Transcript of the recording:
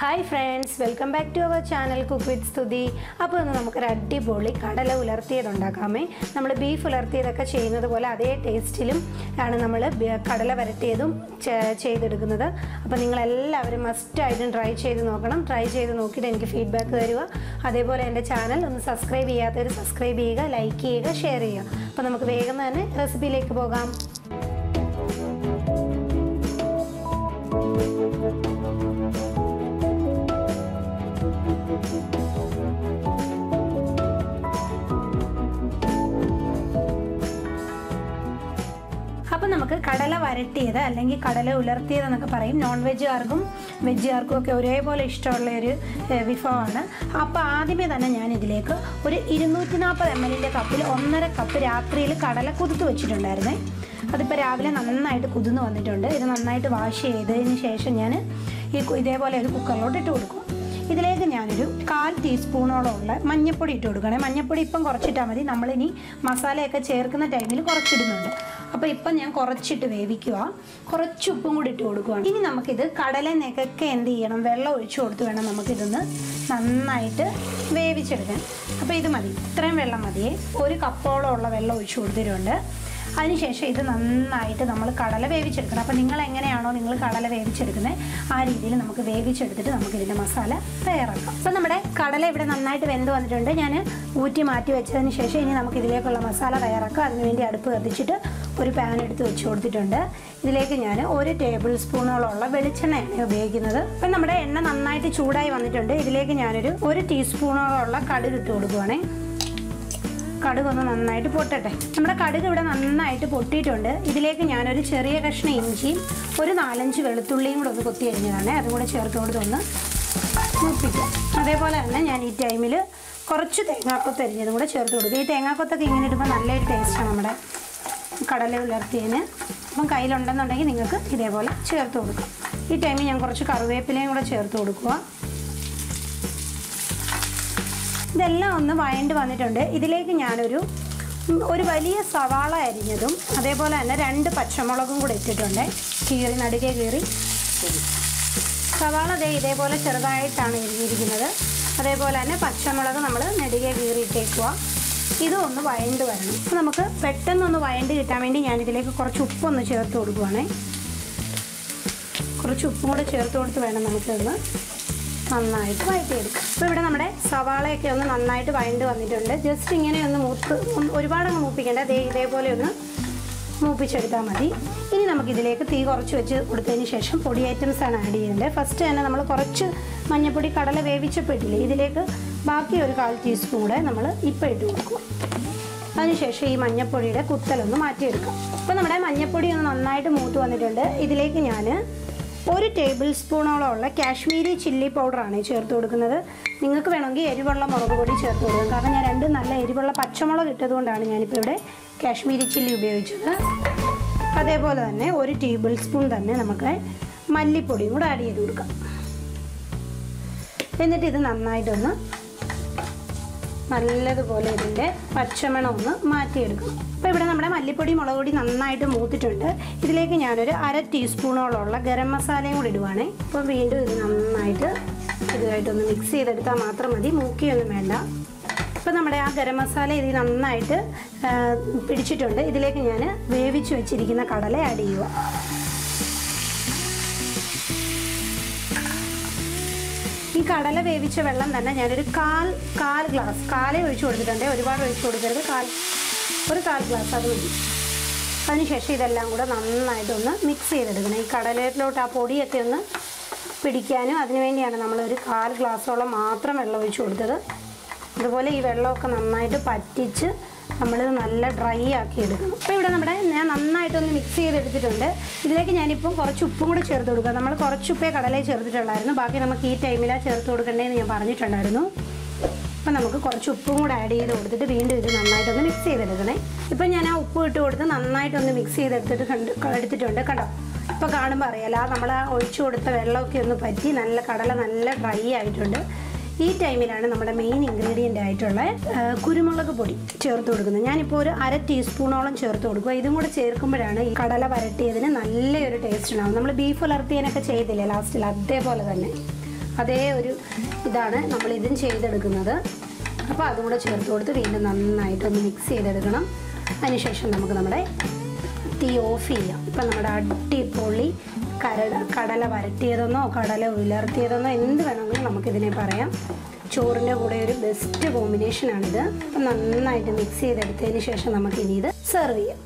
Hi friends welcome back to our channel cook with Stuthi അപ്പോൾ ഇന്ന് നമുക്കൊരു അടിപൊളി കടല ഉലർത്തിയത് ഉണ്ടാക്കാമേ. നമ്മൾ ബീഫ് ഉലർത്തിയതൊക്കെ ചെയ്യുന്നത് പോലെ അതേ ടേസ്റ്റിലും ആണ് നമ്മൾ കടല വരട്ടിയതും ചെയ്തെടുക്കുന്നത്. അപ്പോൾ നിങ്ങളെല്ലാവരും മസ്റ്റായിട്ടും ട്രൈ ചെയ്ത് നോക്കണം. ട്രൈ ചെയ്ത് നോക്കിയിട്ട് എനിക്ക് ഫീഡ്ബാക്ക് തരിക. അതേപോലെ എന്റെ ചാനൽ ഒന്ന് സബ്സ്ക്രൈബ് ചെയ്യാത്തവർ സബ്സ്ക്രൈബ് ചെയ്യുക ലൈക്ക് ചെയ്യുക ഷെയർ ചെയ്യുക. അപ്പോൾ നമുക്ക് വേഗം തന്നെ റെസിപ്പിയിലേക്ക് പോകാം. നമുക്ക് കടല വരട്ടിയത് അല്ലെങ്കിൽ കടല ഉലർത്തിയത് എന്നൊക്കെ പറയും. നോൺ വെജുകാർക്കും വെജുകാർക്കും ഒക്കെ ഒരേപോലെ ഇഷ്ടമുള്ള ഒരു വിഭവമാണ്. അപ്പോൾ ആദ്യമേ തന്നെ ഞാൻ ഇതിലേക്ക് ഒരു ഇരുന്നൂറ്റി നാൽപ്പത് എം എല്ലിന്റെ കപ്പിൽ ഒന്നര കപ്പ് രാത്രിയിൽ കടല കുതിർത്ത് വെച്ചിട്ടുണ്ടായിരുന്നേ. അതിപ്പോൾ രാവിലെ നന്നായിട്ട് കുതിർന്ന് വന്നിട്ടുണ്ട്. ഇത് നന്നായിട്ട് വാഷ് ചെയ്തതിന് ശേഷം ഞാൻ ഈ ഇതേപോലെ ഒരു കുക്കറിലോട്ട് ഇട്ട് കൊടുക്കും. ഇതിലേക്ക് ഞാനൊരു കാൽ ടീസ്പൂണോളം ഉള്ള മഞ്ഞപ്പൊടി ഇട്ട് കൊടുക്കണേ മഞ്ഞപ്പൊടി ഇപ്പം കുറച്ചിട്ടാൽ മതി. നമ്മളിനി മസാലയൊക്കെ ചേർക്കുന്ന ടൈമിൽ കുറച്ചിടുന്നുണ്ട്. അപ്പോൾ ഇപ്പം ഞാൻ കുറച്ചിട്ട് വേവിക്കുക. കുറച്ച് ഉപ്പും കൂടി ഇട്ട് കൊടുക്കുകയാണ് ഇനി നമുക്കിത് കടല കടലനൊക്കെ എന്ത് ചെയ്യണം? വെള്ളം ഒഴിച്ചു കൊടുത്ത് വേണം നമുക്കിതൊന്ന് നന്നായിട്ട് വേവിച്ചെടുക്കാൻ. അപ്പോൾ ഇത് മതി. ഇത്രയും വെള്ളം മതിയേ ഒരു കപ്പോളം ഉള്ള വെള്ളം ഒഴിച്ചു കൊടുത്തിട്ടുണ്ട്. അതിനുശേഷം ഇത് നന്നായിട്ട് നമ്മൾ കടല വേവിച്ചെടുക്കണം. അപ്പോൾ നിങ്ങൾ എങ്ങനെയാണോ നിങ്ങൾ കടല വേവിച്ചെടുക്കുന്നത് ആ രീതിയിൽ നമുക്ക് വേവിച്ചെടുത്തിട്ട് നമുക്ക് ഇതിന്റെ മസാല തയ്യാറാക്കാം. അപ്പോൾ നമ്മുടെ കടല ഇവിടെ നന്നായിട്ട് വെന്ത് വന്നിട്ടുണ്ട്. ഞാൻ ഊറ്റി മാറ്റി വെച്ചതിന് ശേഷം ഇനി നമുക്ക് ഇതിലേക്കുള്ള മസാല തയ്യാറാക്കാം. അതിനുവേണ്ടി അടുപ്പ് കത്തിച്ചിട്ട് ഒരു പാൻ എടുത്ത് വെച്ച് കൊടുത്തിട്ടുണ്ട്. ഇതിലേക്ക് ഞാൻ ഒരു ടേബിൾ സ്പൂണോളമുള്ള വെളിച്ചെണ്ണയാണ് ഉപയോഗിക്കുന്നത്. അപ്പം നമ്മുടെ എണ്ണ നന്നായിട്ട് ചൂടായി വന്നിട്ടുണ്ട്. ഇതിലേക്ക് ഞാനൊരു ഒരു ടീസ്പൂണോളമുള്ള കടുക് ഇട്ട് കൊടുക്കുവാണേ. കടുക് ഒന്ന് നന്നായിട്ട് പൊട്ടട്ടെ. നമ്മുടെ കടുക് ഇവിടെ നന്നായിട്ട് പൊട്ടിയിട്ടുണ്ട്. ഇതിലേക്ക് ഞാനൊരു ചെറിയ കഷ്ണം ഇഞ്ചിയും ഒരു നാലഞ്ച് വെളുത്തുള്ളിയും കൂടെ ഒന്ന് കൊത്തി അരിഞ്ഞതാണ്. അതും കൂടെ ചേർത്ത് കൊടുത്ത് ഒന്ന് മൂപ്പിക്കാം. അതേപോലെ തന്നെ ഞാൻ ഈ ടൈമിൽ കുറച്ച് തേങ്ങാക്കൊത്ത് അരിഞ്ഞതും കൂടെ ചേർത്ത് കൊടുക്കും. ഈ തേങ്ങാക്കൊത്തൊക്കെ ഇങ്ങനെ ഇടുമ്പോൾ നല്ലൊരു ടേസ്റ്റാണ് നമ്മുടെ കടല ഉലർത്തിയതിന് അപ്പം കയ്യിലുണ്ടെന്നുണ്ടെങ്കിൽ നിങ്ങൾക്ക് ഇതേപോലെ ചേർത്ത് കൊടുക്കാം. ഈ ടൈമിൽ ഞാൻ കുറച്ച് കറിവേപ്പിലയും കൂടെ ചേർത്ത് കൊടുക്കുക. ഇതെല്ലാം ഒന്ന് വഴണ്ട് വന്നിട്ടുണ്ട്. ഇതിലേക്ക് ഞാനൊരു ഒരു വലിയ സവാള അരിഞ്ഞതും അതേപോലെ തന്നെ രണ്ട് പച്ചമുളകും കൂടെ ഇട്ടിട്ടുണ്ട്. കീറി നടുകെ കീറി. സവാള ദേ ഇതേപോലെ ചെറുതായിട്ടാണ് എരിഞ്ഞിരിക്കുന്നത് അതേപോലെ തന്നെ പച്ചമുളക് നമ്മൾ നെടുകെ കീറിയിട്ടേക്കുക ഇതും ഒന്ന് വഴണ്ട് വരണം. അപ്പോൾ നമുക്ക് പെട്ടെന്നൊന്ന് വഴണ്ട് കിട്ടാൻ വേണ്ടി ഞാനിതിലേക്ക് കുറച്ച് ഉപ്പൊന്ന് ചേർത്ത് കൊടുക്കുവാണേ. കുറച്ച് ഉപ്പും കൂടെ ചേർത്ത് കൊടുത്ത് വേണം നമുക്കിതൊന്ന് നന്നായിട്ട് വഴറ്റിയെടുക്കാം അപ്പോൾ ഇവിടെ നമ്മുടെ സവാളയൊക്കെ ഒന്ന് നന്നായിട്ട് വഴണ്ട് വന്നിട്ടുണ്ട്. ജസ്റ്റ് ഇങ്ങനെ ഒന്ന് മൂത്ത് ഒരുപാടങ്ങ് മൂപ്പിക്കേണ്ട. ദേ ഇതേപോലെ ഒന്ന് മൂപ്പിച്ചെടുത്താൽ മതി. ഇനി നമുക്കിതിലേക്ക് തീ കുറച്ച് വെച്ച് കൊടുത്തതിന് ശേഷം പൊടി ഐറ്റംസ് ആണ് ആഡ് ചെയ്യേണ്ടത്. ഫസ്റ്റ് തന്നെ നമ്മൾ കുറച്ച് മഞ്ഞപ്പൊടി കടല വേവിച്ചപ്പെട്ടില്ലേ ഇതിലേക്ക് ബാക്കി ഒരു കാൽ ടീസ്പൂൺ കൂടെ നമ്മൾ ഇപ്പം ഇട്ട് കൊടുക്കും. അതിനുശേഷം ഈ മഞ്ഞപ്പൊടിയുടെ കുത്തലൊന്ന് മാറ്റിയെടുക്കാം. അപ്പോൾ നമ്മുടെ മഞ്ഞപ്പൊടി ഒന്ന് നന്നായിട്ട് മൂത്ത് വന്നിട്ടുണ്ട്. ഇതിലേക്ക് ഞാൻ ഒരു ടേബിൾ സ്പൂണോളം ഉള്ള കാശ്മീരി ചില്ലി പൗഡറാണ് ചേർത്ത് കൊടുക്കുന്നത്. നിങ്ങൾക്ക് വേണമെങ്കിൽ എരിവുള്ള മുളക് പൊടി ചേർത്ത് കൊടുക്കാം. കാരണം ഞാൻ രണ്ട് നല്ല എരിവുള്ള പച്ചമുളക് ഇട്ടതുകൊണ്ടാണ് ഞാനിപ്പോൾ ഇവിടെ കാശ്മീരി ചില്ലി ഉപയോഗിച്ചത്. അതേപോലെ തന്നെ ഒരു ടേബിൾ സ്പൂൺ തന്നെ നമുക്ക് മല്ലിപ്പൊടിയും കൂടെ ആഡ് ചെയ്ത് കൊടുക്കാം. എന്നിട്ട് ഇത് നന്നായിട്ടൊന്ന് നല്ലതുപോലെ ഇതിന്റെ പച്ചമണം ഒന്ന് മാറ്റിയെടുക്കും അപ്പോൾ ഇവിടെ നമ്മുടെ മല്ലിപ്പൊടി മുളക് പൊടി നന്നായിട്ട് മൂത്തിട്ടുണ്ട്. ഇതിലേക്ക് ഞാനൊരു അര ടീസ്പൂണോളമുള്ള ഗരം മസാലയും കൂടി ഇടുവാണേ. അപ്പോൾ വീണ്ടും ഇത് നന്നായിട്ട് ഇതുമായിട്ടൊന്ന് മിക്സ് ചെയ്തെടുത്താൽ മാത്രം മതി. മൂക്കിയൊന്നും വേണ്ട. ഇപ്പോൾ നമ്മുടെ ആ ഗരം മസാല ഇതിൽ നന്നായിട്ട് പിടിച്ചിട്ടുണ്ട്. ഇതിലേക്ക് ഞാൻ വേവിച്ച് വെച്ചിരിക്കുന്ന കടല ആഡ് ചെയ്യുക ഈ കടല വേവിച്ച വെള്ളം തന്നെ ഞാനൊരു കാൽ കാൽ ഗ്ലാസ് കാലേ ഒഴിച്ചു കൊടുത്തിട്ടുണ്ട്. ഒരുപാട് ഒഴിച്ചു കൊടുക്കരുത്. കാൽ ഒരു കാൽ ഗ്ലാസ് അത് മതി. അതിനുശേഷം ഇതെല്ലാം കൂടെ നന്നായിട്ടൊന്ന് മിക്സ് ചെയ്തെടുക്കണം. ഈ കടലയിലോട്ട് ആ പൊടിയൊക്കെ ഒന്ന് പിടിക്കാനും അതിനുവേണ്ടിയാണ് നമ്മൾ ഒരു കാൽ ഗ്ലാസ്സോളം മാത്രം വെള്ളം ഒഴിച്ചു കൊടുത്തത്. അതുപോലെ ഈ വെള്ളമൊക്കെ നന്നായിട്ട് പറ്റിച്ച് നമ്മൾ നല്ല ഡ്രൈ ആക്കി എടുക്കണം. അപ്പോൾ ഇവിടെ നമ്മുടെ ഞാൻ നന്നായിട്ടൊന്ന് മിക്സ് ചെയ്തെടുത്തിട്ടുണ്ട്. ഇതിലേക്ക് ഞാനിപ്പം കുറച്ച് ഉപ്പും കൂടെ ചേർത്ത് കൊടുക്കുക നമ്മൾ കുറച്ച് ഉപ്പേ കടലേ ചേർത്തിട്ടുള്ളായിരുന്നു. ബാക്കി നമുക്ക് ഈ ടൈമിലാണ് ചേർത്ത് കൊടുക്കേണ്ടതെന്ന് ഞാൻ പറഞ്ഞിട്ടുണ്ടായിരുന്നു. അപ്പം നമുക്ക് കുറച്ച് ഉപ്പും കൂടെ ആഡ് ചെയ്ത് കൊടുത്തിട്ട് വീണ്ടും ഇത് നന്നായിട്ടൊന്ന് മിക്സ് ചെയ്തെടുക്കണേ. ഇപ്പം ഞാൻ ആ ഉപ്പ് ഇട്ട് കൊടുത്ത് നന്നായിട്ടൊന്ന് മിക്സ് ചെയ്തെടുത്തിട്ട് കണ്ട് എടുത്തിട്ടുണ്ട് കണ്ടോ? ഇപ്പോൾ കാണുമ്പോൾ അറിയാലോ നമ്മൾ ആ ഒഴിച്ചു കൊടുത്ത വെള്ളമൊക്കെ ഒന്ന് പറ്റി നല്ല കടല നല്ല ഡ്രൈ ആയിട്ടുണ്ട്. ഈ ടൈമിലാണ് നമ്മുടെ മെയിൻ ഇൻഗ്രീഡിയന്റ് ആയിട്ടുള്ള കുരുമുളക് പൊടി ചേർത്ത് കൊടുക്കുന്നത്. ഞാനിപ്പോൾ ഒരു അര ടീസ്പൂണോളം ചേർത്ത് കൊടുക്കുക ഇതും കൂടെ ചേർക്കുമ്പോഴാണ് ഈ കടല വരട്ടിയതിന് നല്ലൊരു ടേസ്റ്റ് ഉണ്ടാവും നമ്മൾ ബീഫ് ഉലർത്തിയതിനൊക്കെ ചെയ്തില്ലേ ലാസ്റ്റിൽ അതേപോലെ തന്നെ. അതേ ഒരു ഇതാണ് നമ്മൾ ഇതും ചെയ്തെടുക്കുന്നത്. അപ്പോൾ അതും കൂടെ ചേർത്ത് കൊടുത്ത് വീണ്ടും നന്നായിട്ടൊന്ന് മിക്സ് ചെയ്തെടുക്കണം. അതിനുശേഷം നമുക്ക് നമ്മുടെ തീ ഓഫ് ചെയ്യാം. ഇപ്പം നമ്മുടെ അടിപൊളി കരട കടല വരട്ടിയതെന്നോ കടല ഉലർത്തിയതെന്നോ എന്ത് വേണമെങ്കിലും നമുക്കിതിനെ പറയാം. ചോറിന്റെ കൂടെ ഒരു ബെസ്റ്റ് കോമ്പിനേഷനാണിത് അപ്പം നന്നായിട്ട് മിക്സ് ചെയ്തെടുത്തതിന് ശേഷം നമുക്കിനി ഇത് സെർവ് ചെയ്യാം.